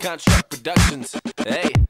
Construct Productions. Hey.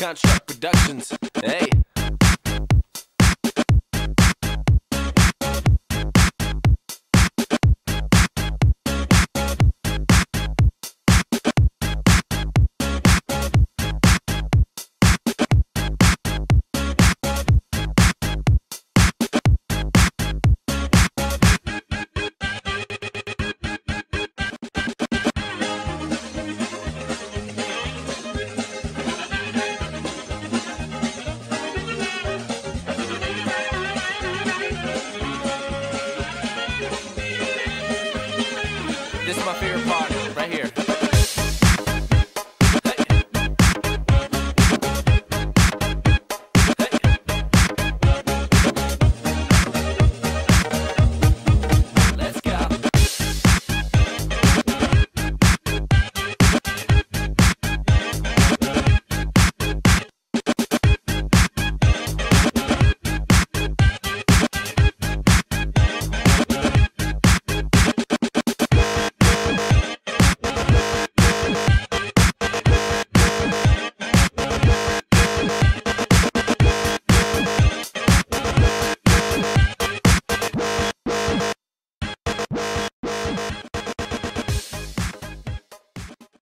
It's Construct Productions. Hey. this is my favorite part right here.